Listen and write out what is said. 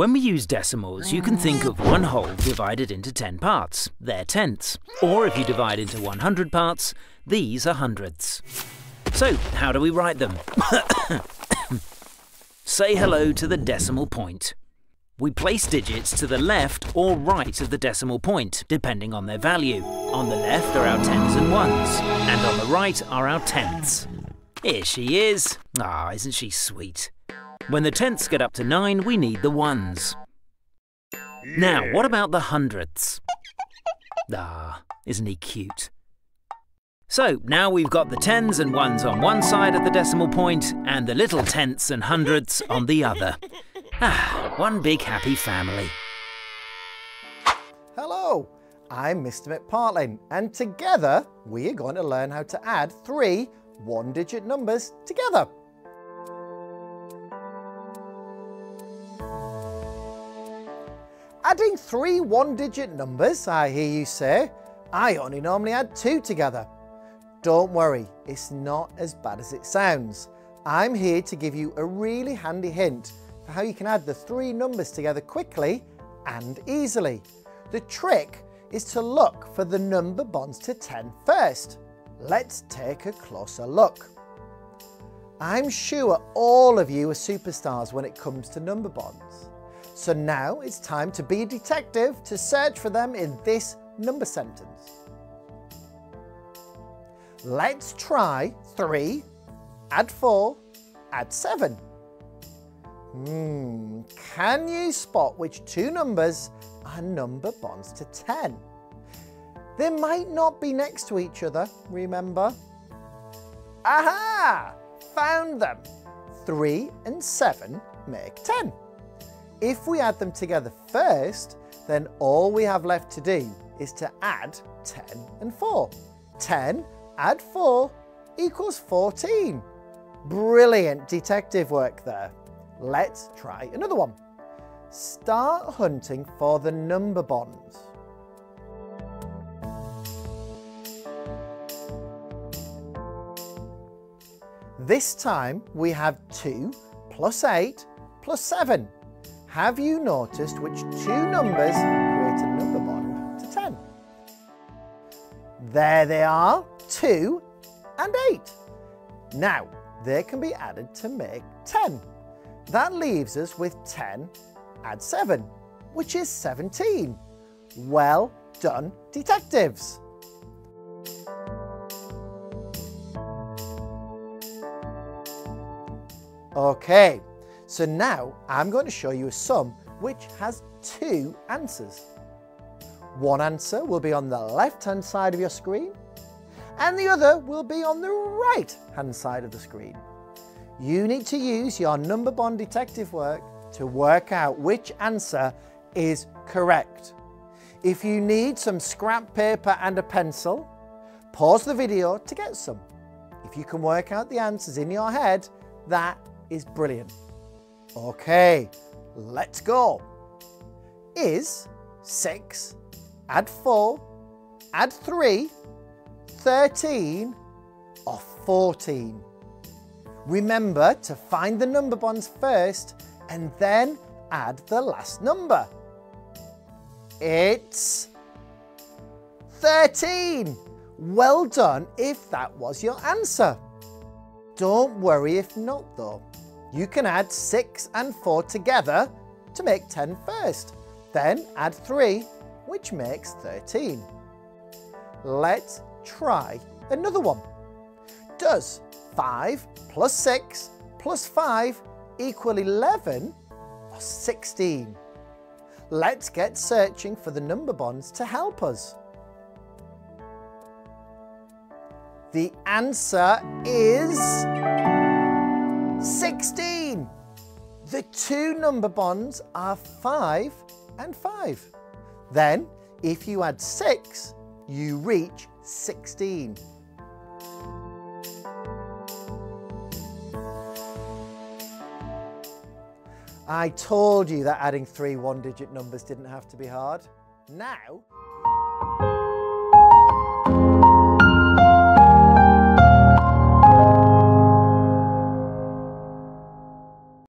When we use decimals, you can think of one whole divided into 10 parts. They're tenths. Or if you divide into 100 parts, these are hundredths. So, how do we write them? Say hello to the decimal point. We place digits to the left or right of the decimal point, depending on their value. On the left are our tens and ones, and on the right are our tenths. Here she is. Ah, isn't she sweet? When the tenths get up to nine, we need the ones. Now, what about the hundredths? Ah, isn't he cute? So, now we've got the tens and ones on one side of the decimal point and the little tenths and hundredths on the other. Ah, one big happy family. Hello, I'm Mr McPartlin and together we are going to learn how to add three one-digit numbers together. Adding three one-digit numbers, I hear you say, I only normally add two together. Don't worry, it's not as bad as it sounds. I'm here to give you a really handy hint for how you can add the three numbers together quickly and easily. The trick is to look for the number bonds to 10 first. Let's take a closer look. I'm sure all of you are superstars when it comes to number bonds. So now it's time to be a detective to search for them in this number sentence. Let's try 3, add 4, add 7. Hmm, can you spot which two numbers are number bonds to 10? They might not be next to each other, remember? Aha! Found them! 3 and 7 make 10. If we add them together first, then all we have left to do is to add 10 and 4. 10 add 4 equals 14. Brilliant detective work there. Let's try another one. Start hunting for the number bonds. This time we have 2 plus 8 plus 7. Have you noticed which two numbers create a number bond to 10? There they are, 2 and 8. Now, they can be added to make 10. That leaves us with 10 add 7, which is 17. Well done, detectives! Okay, so now I'm going to show you a sum which has two answers. One answer will be on the left hand side of your screen and the other will be on the right hand side of the screen. You need to use your number bond detective work to work out which answer is correct. If you need some scrap paper and a pencil, pause the video to get some. If you can work out the answers in your head, that is brilliant. Okay, let's go. Is 6, add 4, add 3, 13 or 14? Remember to find the number bonds first and then add the last number. It's 13. Well done if that was your answer. Don't worry if not though. You can add 6 and 4 together to make 10 first. Then add 3, which makes 13. Let's try another one. Does 5 plus 6 plus 5 equal 11 or 16? Let's get searching for the number bonds to help us. The answer is The two number bonds are 5 and 5. Then, if you add 6, you reach 16. I told you that adding three one-digit numbers didn't have to be hard. Now,